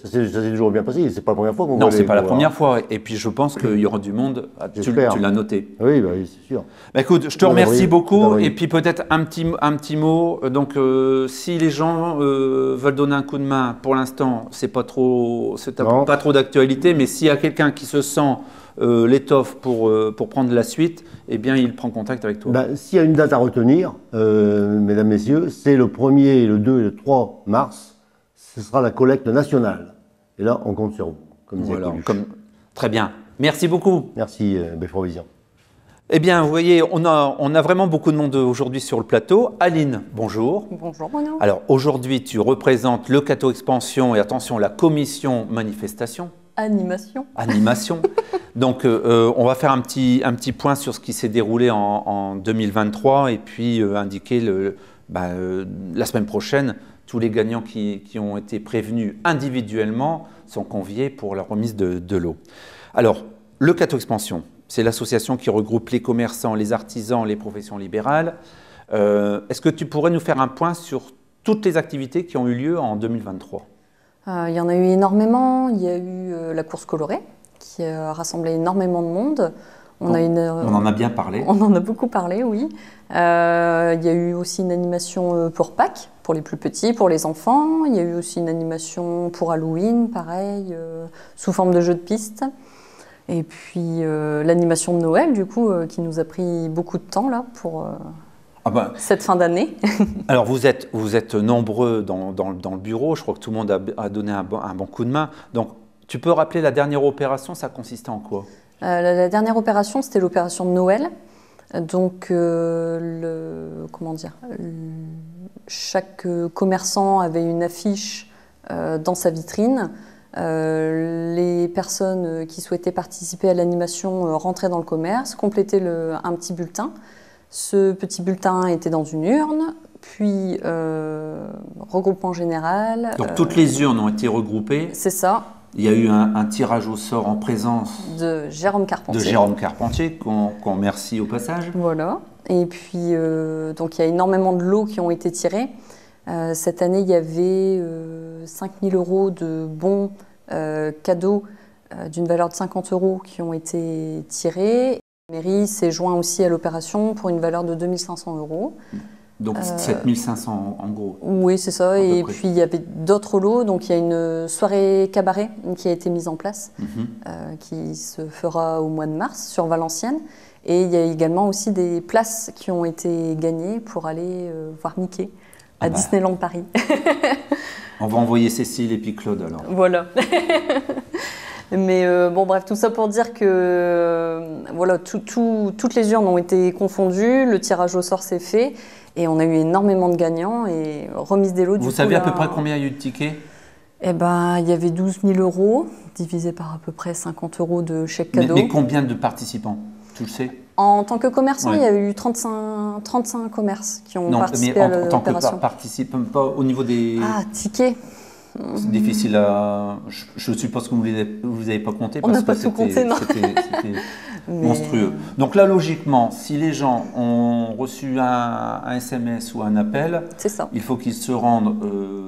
ça s'est ça s'est toujours bien passé. C'est pas la première fois qu'on Non, c'est pas la première voit. fois. Et puis je pense qu'il y aura du monde. Ah, Tu, tu l'as noté. Oui, bah oui, c'est sûr. Bah, écoute, je te remercie beaucoup. Et puis peut-être un petit, un petit mot. Euh, Donc, euh, si les gens euh, veulent donner un coup de main, pour l'instant, c'est pas trop, pas trop d'actualité. Mais s'il y a quelqu'un qui se sent euh, l'étoffe pour, euh, pour prendre la suite, eh bien, il prend contact avec toi. Bah, S'il y a une date à retenir, euh, mesdames, messieurs, c'est le 1er, le 2 et le 3 mars. Ce sera la collecte nationale. Et là, on compte sur vous. Comme disait Voilà, Coluche. comme- Très bien. Merci beaucoup. Merci, euh, Befrovision. Eh bien, vous voyez, on a, on a vraiment beaucoup de monde aujourd'hui sur le plateau. Aline, bonjour. Bonjour Bruno. Alors aujourd'hui, tu représentes le Cato Expansion et attention, la commission manifestation, Animation. animation. Donc euh, euh, on va faire un petit, un petit point sur ce qui s'est déroulé en, en 2023 et puis euh, indiquer le, bah, euh, la semaine prochaine, tous les gagnants qui, qui ont été prévenus individuellement sont conviés pour la remise de, de l'eau. Alors, le Cato Expansion, c'est l'association qui regroupe les commerçants, les artisans, les professions libérales. Est-ce que tu pourrais nous faire un point sur toutes les activités qui ont eu lieu en 2023 Euh, il y en a eu énormément. Il y a eu euh, la course colorée qui a rassemblé énormément de monde. On, a une, On en a bien parlé. On en a beaucoup parlé, oui. Euh, il y a eu aussi une animation euh, pour Pâques, pour les plus petits, pour les enfants. Il y a eu aussi une animation pour Halloween, pareil, euh, sous forme de jeu de piste. Et puis euh, l'animation de Noël, du coup, euh, qui nous a pris beaucoup de temps là pour euh, Ah ben, cette fin d'année. Alors vous êtes, vous êtes nombreux dans, dans- dans le bureau, je crois que tout le monde a, a donné un bon, un bon coup de main. Donc tu peux rappeler la dernière opération, ça consistait en quoi? Euh, la, la dernière opération, c'était l'opération de Noël. Donc, euh, le, comment dire, le- chaque euh, commerçant avait une affiche euh, dans sa vitrine. Euh, les personnes qui souhaitaient participer à l'animation euh, rentraient dans le commerce, complétaient le- un petit bulletin. Ce petit bulletin était dans une urne, puis euh, regroupement général. Donc euh, toutes les urnes ont été regroupées. C'est ça, Il y a eu un, un tirage au sort en présence de Jérôme de Carpentier. Jérôme Carpentier, qu'on qu'on remercie au passage. Voilà. Et puis, euh, donc il y a énormément de lots qui ont été tirés. Euh, cette année, il y avait euh, 5000 euros de bons euh, cadeaux euh, d'une valeur de 50 euros qui ont été tirés. La mairie s'est joint aussi à l'opération pour une valeur de 2500 euros. Donc Euh, 7500 en, en gros. Oui, c'est ça. Et puis, il y avait d'autres lots. Donc, il y a une soirée cabaret qui a été mise en place, Mhm. euh, qui se fera au mois de mars sur Valenciennes. Et il y a également aussi des places qui ont été gagnées pour aller euh, voir Mickey à Ah bah. Disneyland Paris. On va envoyer Cécile et puis Claude alors. voilà. Mais euh, bon, bref, tout ça pour dire que euh, voilà, tout- tout- toutes les urnes ont été confondues, le tirage au sort s'est fait, et on a eu énormément de gagnants et remise des lots. du Vous coup, savez à là- peu près combien il y a eu de tickets? Eh ben, il y avait 12 000 euros, divisé par à peu près 50 euros de chèque cadeau. mais combien de participants? Tu le sais? En tant que commerçant, Ouais. il y a eu 35, 35 commerces qui ont Non, participé mais en, à en tant que l'opération. par- participant, pas au niveau des. Ah, tickets C'est difficile à. Je, je suppose que vous ne les avez pas comptés On parce pas que c'était- monstrueux. Donc là, logiquement, si les gens ont reçu un, un SMS ou un appel, ça. il faut qu'ils se rendent euh,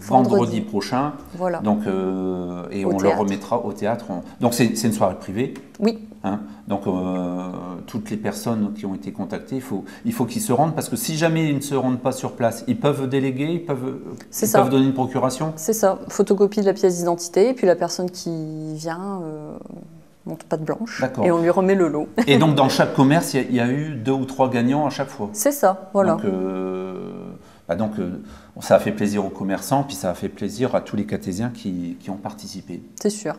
vendredi. Vendredi. prochain. Voilà. Donc, euh, et Au on leur remettra au théâtre. On- Donc c'est une soirée privée. Oui. Hein. Donc euh, toutes les personnes qui ont été contactées, il faut, il faut qu'ils se rendent parce que si jamais ils ne se rendent pas sur place, ils peuvent déléguer, ils peuvent, ils donner une procuration? C'est ça, photocopie de la pièce d'identité, et puis la personne qui vient euh, monte patte blanche, D'accord. et on lui remet le lot. Et donc dans chaque commerce, il y, a- il y a eu deux ou trois gagnants à chaque fois. C'est ça, voilà. Donc, euh, bah donc euh, ça a fait plaisir aux commerçants, puis ça a fait plaisir à tous les catésiens qui, qui ont participé. C'est sûr.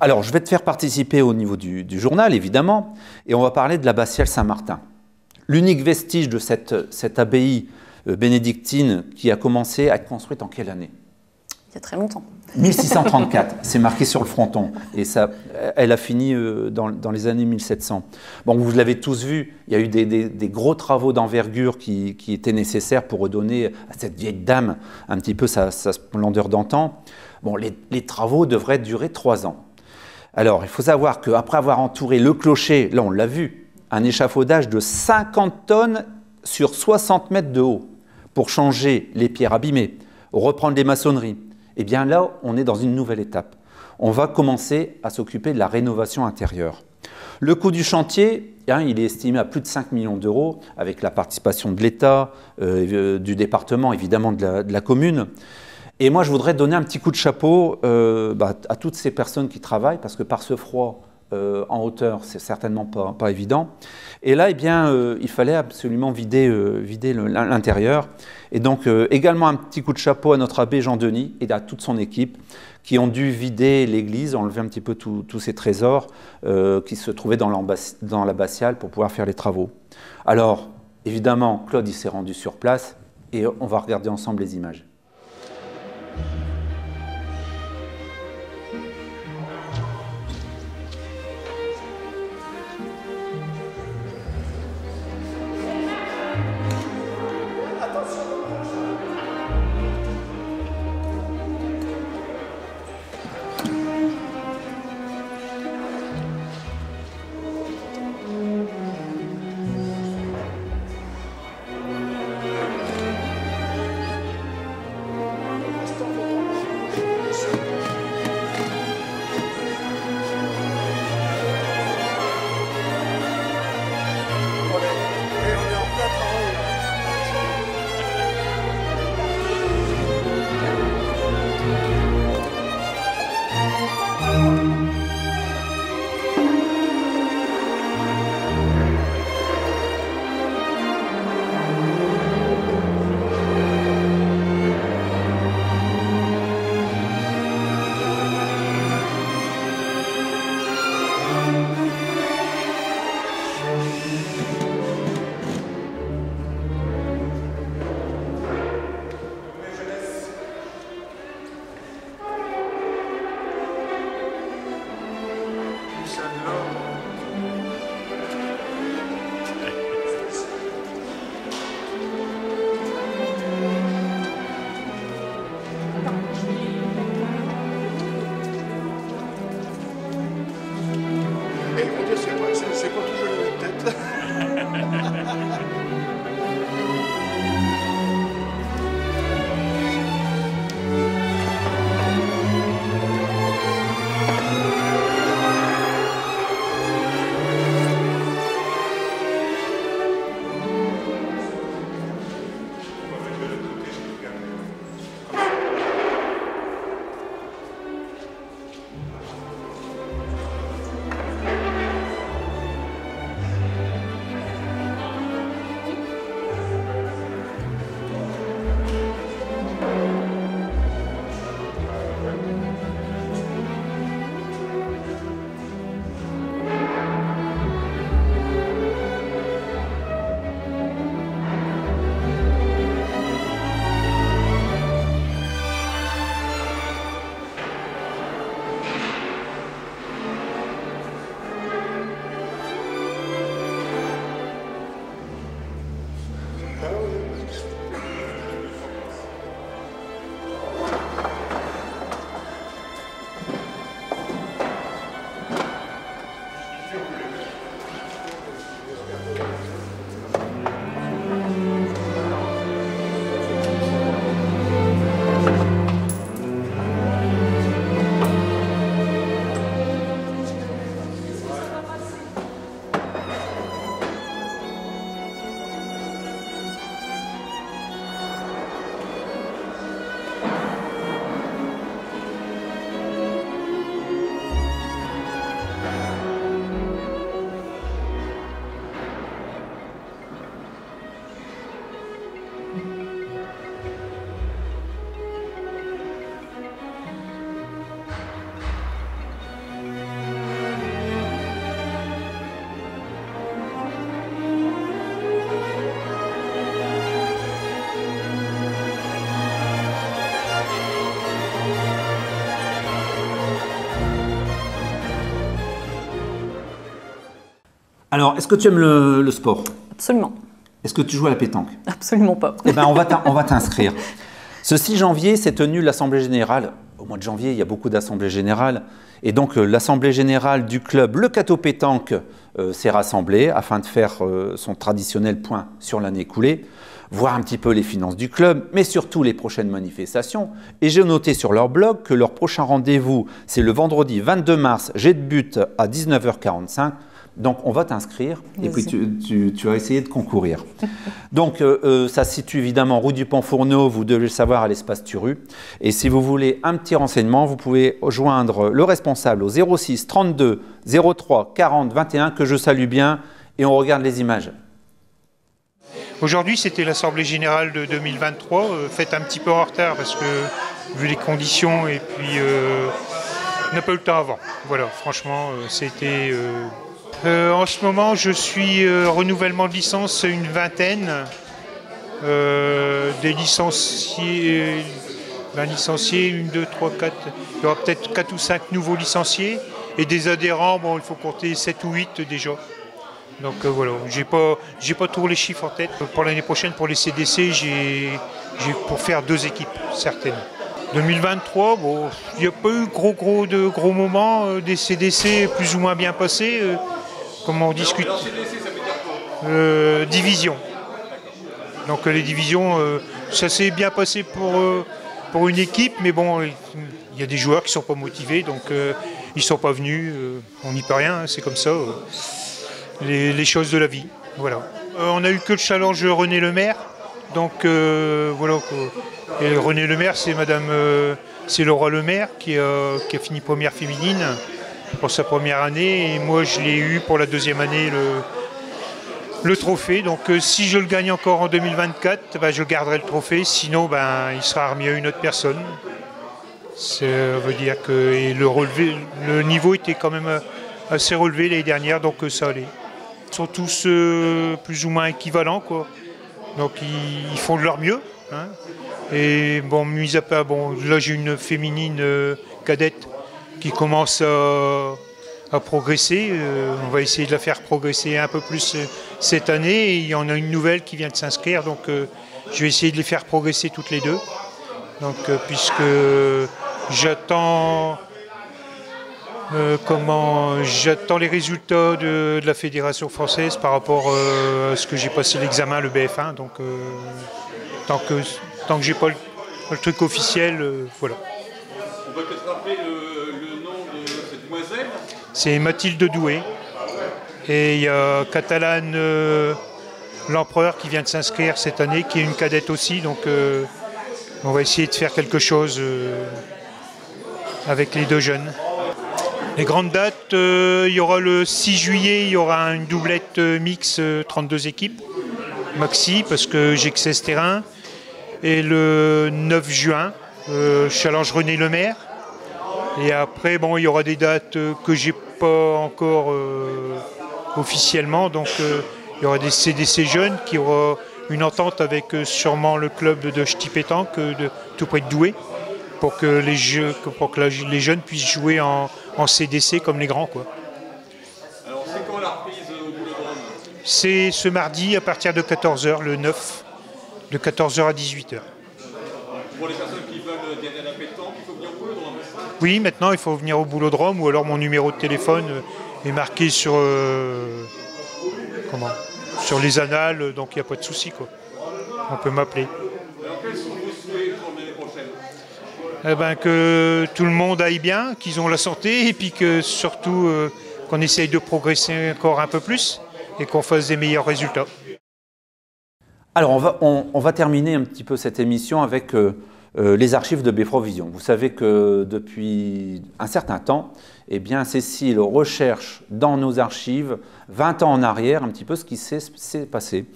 Alors, je vais te faire participer au niveau du, du journal, évidemment, et on va parler de l'abbatiale Saint-Martin. L'unique vestige de cette, cette abbaye euh, bénédictine qui a commencé à être construite en quelle année? Il y a très longtemps. 1634, c'est marqué sur le fronton. Et ça, elle a fini euh, dans, dans les années 1700. Bon, vous l'avez tous vu, il y a eu des, des- des gros travaux d'envergure qui, qui étaient nécessaires pour redonner à cette vieille dame un petit peu sa, sa splendeur d'antan. Bon, les, les travaux devraient durer trois ans. Alors, il faut savoir qu'après avoir entouré le clocher, là on l'a vu, un échafaudage de 50 tonnes sur 60 mètres de haut pour changer les pierres abîmées, reprendre les maçonneries, eh bien là, on est dans une nouvelle étape. On va commencer à s'occuper de la rénovation intérieure. Le coût du chantier, hein, il est estimé à plus de 5 millions d'euros, avec la participation de l'État, euh, du département, évidemment de la commune. Et moi, je voudrais donner un petit coup de chapeau euh, bah, à toutes ces personnes qui travaillent, parce que par ce froid euh, en hauteur, c'est certainement pas, évident. Et là, eh bien, euh, il fallait absolument vider, l'intérieur. Et donc, également un petit coup de chapeau à notre abbé Jean-Denis et à toute son équipe qui ont dû vider l'église, enlever un petit peu tous ces trésors qui se trouvaient dans l'abbatiale pour pouvoir faire les travaux. Alors, évidemment, Claude, il s'est rendu sur place et on va regarder ensemble les images. Alors, est-ce que tu aimes le, le sport? Absolument. Est-ce que tu joues à la pétanque? Absolument pas. Eh bien, on va t'in- on va t'inscrire. Ce 6 janvier s'est tenue l'Assemblée Générale. Au mois de janvier, il y a beaucoup d'assemblées générales. Et donc, euh, l'Assemblée Générale du club Le Cateau Pétanque euh, s'est rassemblée afin de faire euh, son traditionnel point sur l'année écoulée, voir un petit peu les finances du club, mais surtout les prochaines manifestations. Et j'ai noté sur leur blog que leur prochain rendez-vous, c'est le vendredi 22 mars, jet de but à 19h45. Donc, on va t'inscrire et puis tu, tu- tu vas essayer de concourir. Donc, euh, euh, ça se situe évidemment rue du Pont-Fourneau, vous devez le savoir, à l'espace Turu. Et si vous voulez un petit renseignement, vous pouvez joindre le responsable au 06 32 03 40 21, que je salue bien, et on regarde les images. Aujourd'hui, c'était l'Assemblée Générale de 2023, euh, faite un petit peu en retard parce que, vu les conditions, et puis euh, on n'a pas eu le temps avant. Voilà, franchement, euh, c'était. Euh, en ce moment, je suis euh, renouvellement de licence une vingtaine. Euh, des licenciés, une, deux, trois, quatre. Il y aura peut-être quatre ou cinq nouveaux licenciés. Et des adhérents, bon, il faut compter 7 ou 8 déjà. Donc voilà, j'ai pas, j'ai pas tous les chiffres en tête. Pour l'année prochaine, pour les CDC, j'ai, pour faire deux équipes certaines. 2023, bon, il n'y a pas eu gros gros de gros moments, des CDC plus ou moins bien passés. Comment on discute Euh, Division. Donc euh, les divisions, euh, ça s'est bien passé pour, pour une équipe, mais bon, il y a des joueurs qui ne sont pas motivés, donc ils ne sont pas venus. on n'y peut rien, hein, c'est comme ça. les, choses de la vie. Voilà. On a eu que le challenge René Lemaire. Donc voilà. Et René Lemaire, c'est Madame, c'est Laura Lemaire qui a fini première féminine pour sa première année. Et moi, je l'ai eu pour la deuxième année le, le trophée. Donc euh, si je le gagne encore en 2024, ben, je garderai le trophée. Sinon, ben, il sera remis à une autre personne. Ça veut dire que le, relevé, le niveau était quand même euh, assez relevé l'année dernière, donc euh, ça allait. Ils sont tous plus ou moins équivalents, quoi. Donc ils, font de leur mieux. hein. Et bon, mis à part, bon, là j'ai une féminine cadette qui commence à, progresser. Euh, on va essayer de la faire progresser un peu plus euh, cette année. Il y en a une nouvelle qui vient de s'inscrire, donc euh, je vais essayer de les faire progresser toutes les deux. Donc, puisque j'attends comment j'attends les résultats de, la fédération française par rapport à ce que j'ai passé l'examen, le BF1. Donc, tant que tant que j'ai pas le, truc officiel, voilà. On peut-être le nom de cette demoiselle. C'est Mathilde Doué. Et il y a Catalane euh, l'empereur qui vient de s'inscrire cette année, qui est une cadette aussi. Donc euh, on va essayer de faire quelque chose euh, avec les deux jeunes. Les grandes dates, il y aura le 6 juillet, il y aura une doublette mix euh, 32 équipes, maxi, parce que j'ai que 16 terrains. Et le 9 juin, challenge René Lemaire. Et après, bon, il y aura des dates que j'ai pas encore euh, officiellement. Donc, euh, il y aura des CDC jeunes qui aura une entente avec euh, sûrement le club de Ch'ti Pétanque, euh, de tout près de Douai, pour que les, jeux, pour que la- les jeunes puissent jouer en, en CDC comme les grands, quoi. Alors c'est quand la reprise au boulodrome C'est ce mardi à partir de 14h, le 9, de 14h à 18h. Pour les personnes qui veulent euh, gagner à la pétanque, il faut venir au boulodrome. Oui, maintenant il faut venir au boulodrome ou alors mon numéro de téléphone euh, est marqué sur euh, comment sur les annales, donc il n'y a pas de souci. On peut m'appeler. Eh ben, que tout le monde aille bien, qu'ils ont la santé et puis que surtout euh, qu'on essaye de progresser encore un peu plus et qu'on fasse des meilleurs résultats. Alors, on va, on- va terminer un petit peu cette émission avec euh, euh, les archives de Bprovision. Vous savez que depuis un certain temps, eh bien, Cécile recherche dans nos archives, 20 ans en arrière, un petit peu ce qui s'est passé.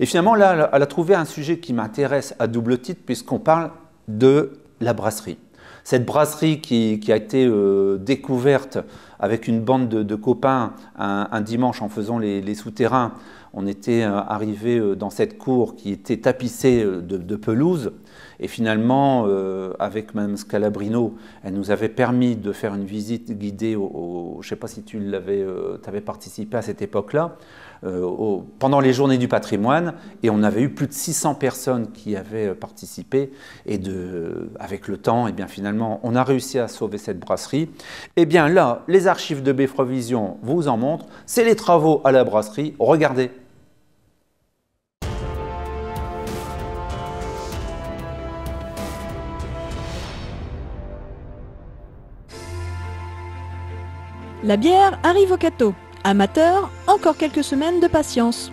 Et finalement, là, elle a- elle a trouvé un sujet qui m'intéresse à double titre, puisqu'on parle de la brasserie. Cette brasserie qui, a été découverte avec une bande de, copains un, dimanche en faisant les, souterrains, on était arrivé dans cette cour qui était tapissée de pelouse. Et finalement, euh, avec Mme Scalabrino, elle nous avait permis de faire une visite guidée, je ne sais pas si tu l'avais, euh, avais participé à cette époque-là, euh, pendant les journées du patrimoine, et on avait eu plus de 600 personnes qui avaient participé, et de, avec le temps, et eh bien finalement, on a réussi à sauver cette brasserie. Et eh bien là, les archives de Beffrevision vous en montrent, c'est les travaux à la brasserie, regardez La bière arrive au cateau. Amateur, encore quelques semaines de patience.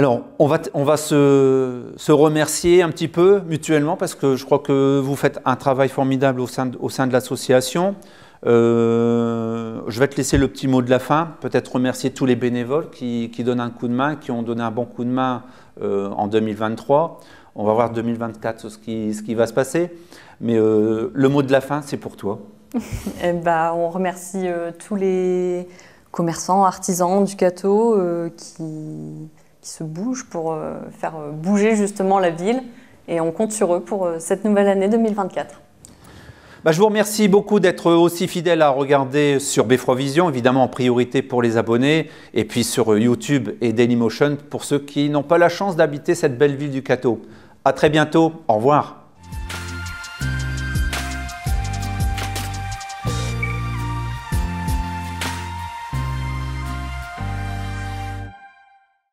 Alors, on va, on va se, remercier un petit peu mutuellement parce que je crois que vous faites un travail formidable au sein de, au sein de l'association. Euh, je vais te laisser le petit mot de la fin, peut-être remercier tous les bénévoles qui, donnent un coup de main, qui ont donné un bon coup de main euh, en 2023. On va voir 2024 ce qui, ce qui va se passer. Mais euh, le mot de la fin, c'est pour toi. eh ben, on remercie tous les commerçants, artisans du Cateau qui qui se bougent pour euh, faire euh, bouger justement la ville. Et on compte sur eux pour euh, cette nouvelle année 2024. Bah, je vous remercie beaucoup d'être aussi fidèle à regarder sur Beffroi Vision, évidemment en priorité pour les abonnés, et puis sur YouTube et Dailymotion pour ceux qui n'ont pas la chance d'habiter cette belle ville du Cateau. À très bientôt, au revoir.